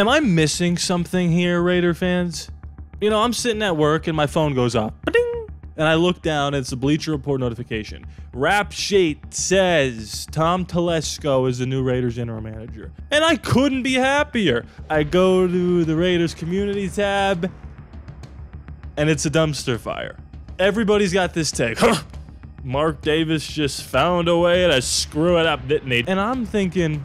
Am I missing something here, Raider fans? You know, I'm sitting at work and my phone goes off. Ba-ding! And I look down it's a Bleacher Report notification. Rap Sheet says Tom Telesco is the new Raiders general manager. And I couldn't be happier. I go to the Raiders community tab and it's a dumpster fire. Everybody's got this take. Mark Davis just found a way to screw it up, didn't he? And I'm thinking,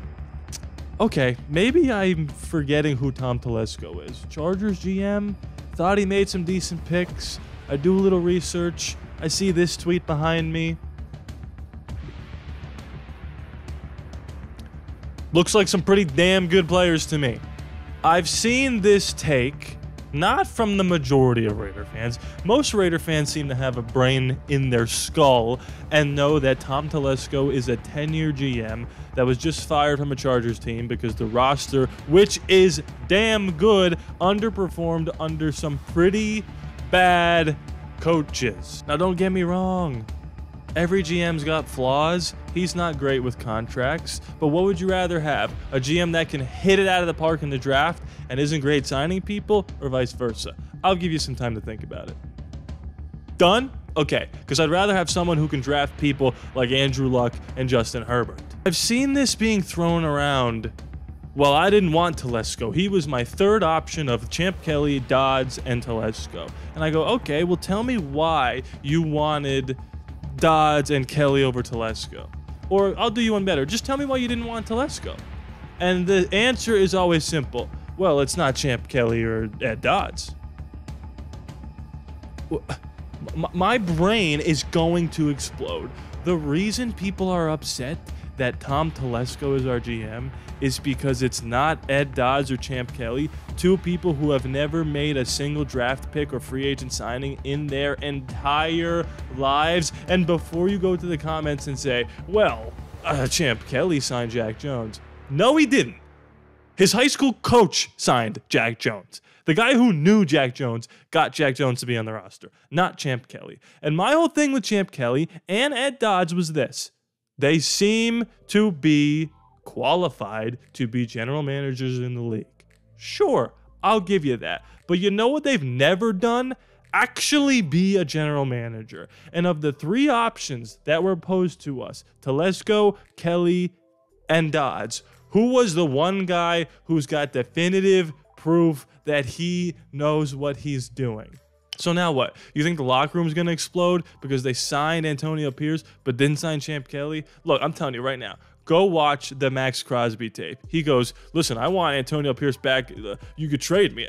okay, maybe I'm forgetting who Tom Telesco is. Chargers GM, thought he made some decent picks. I do a little research. I see this tweet behind me. Looks like some pretty damn good players to me. I've seen this take not from the majority of Raider fans. Most Raider fans seem to have a brain in their skull and know that Tom Telesco is a 10 year GM that was just fired from a Chargers team because the roster, which is damn good, underperformed under some pretty bad coaches. Now, don't get me wrong. Every GM's got flaws. He's not great with contracts. But what would you rather have? A GM that can hit it out of the park in the draft and isn't great signing people, or vice versa? I'll give you some time to think about it. Done? Okay, because I'd rather have someone who can draft people like Andrew Luck and Justin Herbert. I've seen this being thrown around. Well, I didn't want Telesco. He was my third option of Champ Kelly, Dodds, and Telesco. And I go, okay, well, tell me why you wanted Dodds and Kelly over Telesco. Or I'll do you one better. Just tell me why you didn't want Telesco. And the answer is always simple. Well, it's not Champ Kelly or Ed Dodds. My brain is going to explode. The reason people are upset that Tom Telesco is our GM is because it's not Ed Dodds or Champ Kelly, two people who have never made a single draft pick or free agent signing in their entire lives. And before you go to the comments and say, well, uh, Champ Kelly signed Jack Jones. No, he didn't. His high school coach signed Jack Jones. The guy who knew Jack Jones got Jack Jones to be on the roster, not Champ Kelly. And my whole thing with Champ Kelly and Ed Dodds was this they seem to be qualified to be general managers in the league. Sure, I'll give you that. But you know what they've never done? Actually be a general manager. And of the three options that were posed to us, Telesco, Kelly, and Dodds, who was the one guy who's got definitive proof that he knows what he's doing? So now what? You think the locker room is going to explode because they signed Antonio Pierce but didn't sign Champ Kelly? Look, I'm telling you right now. Go watch the Maxx Crosby tape. He goes, "Listen, I want Antonio Pierce back. Uh, you could trade me,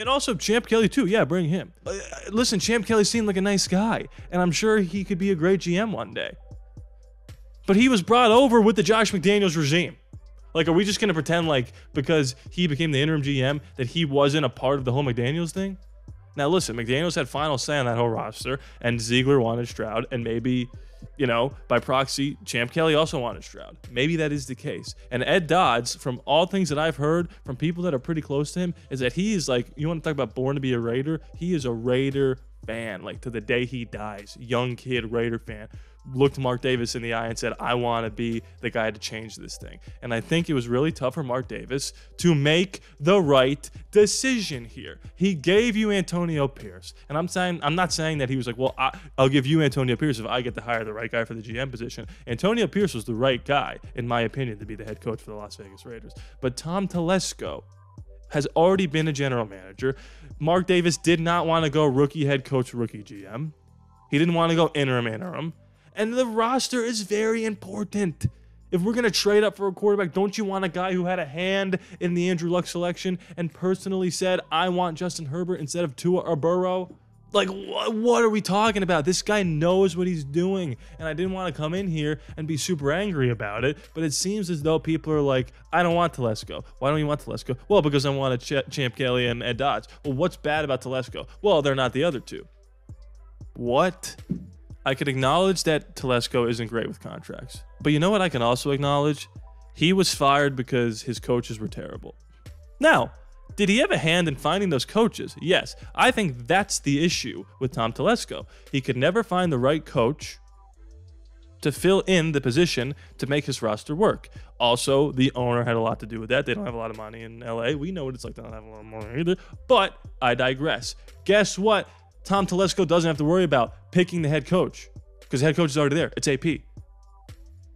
and also Champ Kelly too. Yeah, bring him. Uh, listen, Champ Kelly seemed like a nice guy, and I'm sure he could be a great GM one day. But he was brought over with the Josh McDaniels regime. Like, are we just gonna pretend like because he became the interim GM that he wasn't a part of the whole McDaniels thing? Now, listen, McDaniels had final say on that whole roster, and Ziegler wanted Stroud, and maybe, you know, by proxy, Champ Kelly also wanted Stroud. Maybe that is the case. And Ed Dodds, from all things that I've heard from people that are pretty close to him, is that he is like, you want to talk about born to be a Raider? He is a Raider fan, like to the day he dies, young kid Raider fan looked Mark Davis in the eye and said, I want to be the guy to change this thing. And I think it was really tough for Mark Davis to make the right decision here. He gave you Antonio Pierce. And I'm saying I'm not saying that he was like, well, I, will give you Antonio Pierce if I get to hire the right guy for the GM position. Antonio Pierce was the right guy, in my opinion, to be the head coach for the Las Vegas Raiders. But Tom Telesco has already been a general manager. Mark Davis did not want to go rookie head coach, rookie GM. He didn't want to go interim interim. And the roster is very important. If we're going to trade up for a quarterback, don't you want a guy who had a hand in the Andrew Luck selection and personally said, I want Justin Herbert instead of Tua or Burrow? Like, what, what are we talking about? This guy knows what he's doing. And I didn't want to come in here and be super angry about it. But it seems as though people are like, I don't want Telesco. Why don't you want Telesco? Well, because I want a Ch- Champ Kelly and Ed Dodds. Well, what's bad about Telesco? Well, they're not the other two. What? I can acknowledge that Telesco isn't great with contracts. But you know what I can also acknowledge? He was fired because his coaches were terrible. Now, did he have a hand in finding those coaches? Yes. I think that's the issue with Tom Telesco. He could never find the right coach to fill in the position to make his roster work. Also, the owner had a lot to do with that. They don't have a lot of money in LA. We know what it's like to not have a lot of money either. But I digress. Guess what? Tom Telesco doesn't have to worry about picking the head coach because the head coach is already there. It's AP.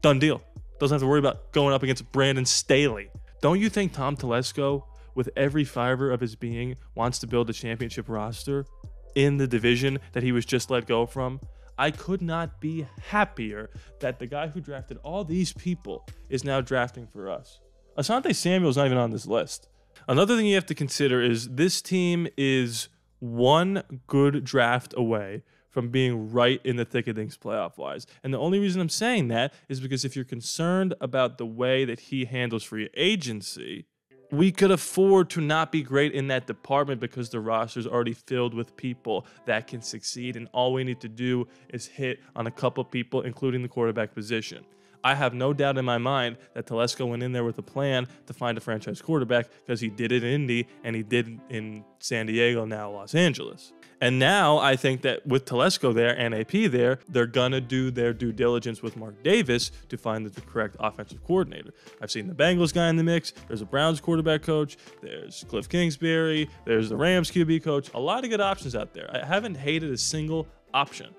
Done deal. Doesn't have to worry about going up against Brandon Staley. Don't you think Tom Telesco, with every fiber of his being, wants to build a championship roster in the division that he was just let go from? I could not be happier that the guy who drafted all these people is now drafting for us. Asante Samuel's not even on this list. Another thing you have to consider is this team is one good draft away from being right in the thick of things playoff wise. And the only reason I'm saying that is because if you're concerned about the way that he handles free agency, we could afford to not be great in that department because the roster is already filled with people that can succeed. And all we need to do is hit on a couple people, including the quarterback position. I have no doubt in my mind that Telesco went in there with a plan to find a franchise quarterback because he did it in Indy and he did in San Diego, now Los Angeles. And now I think that with Telesco there and AP there, they're gonna do their due diligence with Mark Davis to find the correct offensive coordinator. I've seen the Bengals guy in the mix. There's a Browns quarterback coach. There's Cliff Kingsbury. There's the Rams QB coach. A lot of good options out there. I haven't hated a single option.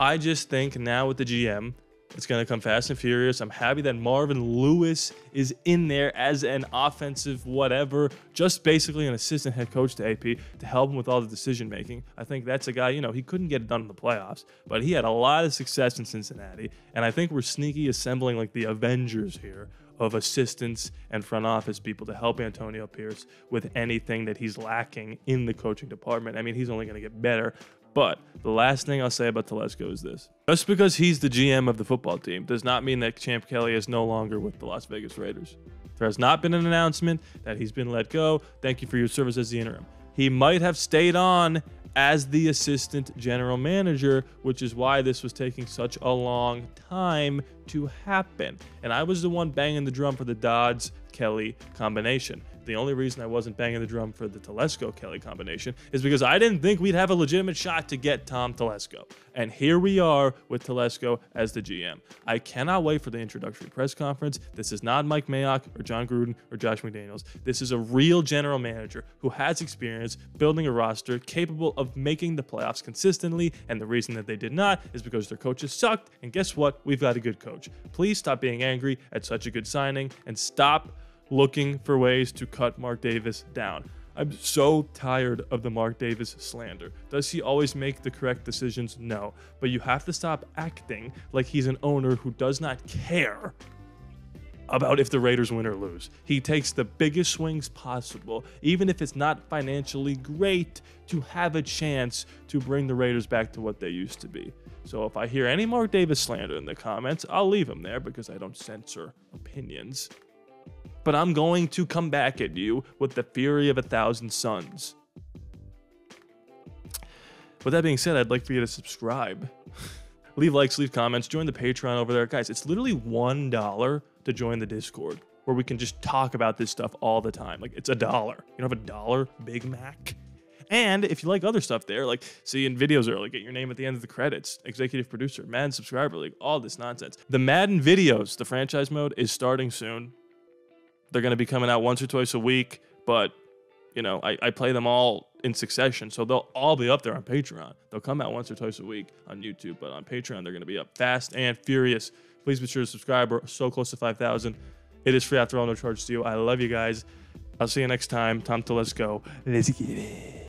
I just think now with the GM, it's going to come fast and furious. I'm happy that Marvin Lewis is in there as an offensive whatever, just basically an assistant head coach to AP to help him with all the decision making. I think that's a guy, you know, he couldn't get it done in the playoffs, but he had a lot of success in Cincinnati. And I think we're sneaky assembling like the Avengers here of assistants and front office people to help Antonio Pierce with anything that he's lacking in the coaching department. I mean, he's only going to get better but the last thing I'll say about Telesco is this. Just because he's the GM of the football team does not mean that Champ Kelly is no longer with the Las Vegas Raiders. There has not been an announcement that he's been let go. Thank you for your service as the interim. He might have stayed on as the assistant general manager, which is why this was taking such a long time to happen. And I was the one banging the drum for the Dodds Kelly combination. The only reason I wasn't banging the drum for the Telesco Kelly combination is because I didn't think we'd have a legitimate shot to get Tom Telesco. And here we are with Telesco as the GM. I cannot wait for the introductory press conference. This is not Mike Mayock or Jon Gruden or Josh McDaniels. This is a real general manager who has experience building a roster capable of making the playoffs consistently. And the reason that they did not is because their coaches sucked. And guess what? We've got a good coach. Please stop being angry at such a good signing and stop looking for ways to cut Mark Davis down. I'm so tired of the Mark Davis slander. Does he always make the correct decisions? No. But you have to stop acting like he's an owner who does not care about if the Raiders win or lose. He takes the biggest swings possible, even if it's not financially great, to have a chance to bring the Raiders back to what they used to be. So if I hear any Mark Davis slander in the comments, I'll leave him there because I don't censor opinions but I'm going to come back at you with the fury of a thousand suns. With that being said, I'd like for you to subscribe. leave likes, leave comments, join the Patreon over there. Guys, it's literally $1 to join the Discord where we can just talk about this stuff all the time. Like, it's a dollar. You don't have a dollar Big Mac? And if you like other stuff there, like seeing videos early, get your name at the end of the credits, executive producer, Madden subscriber, like all this nonsense. The Madden videos, the franchise mode is starting soon. They're going to be coming out once or twice a week, but you know, I, I play them all in succession, so they'll all be up there on Patreon. They'll come out once or twice a week on YouTube, but on Patreon they're going to be up fast and furious. Please be sure to subscribe. We're so close to 5,000. It is free after all, no charge to you. I love you guys. I'll see you next time. Time to let's go. Let's get it.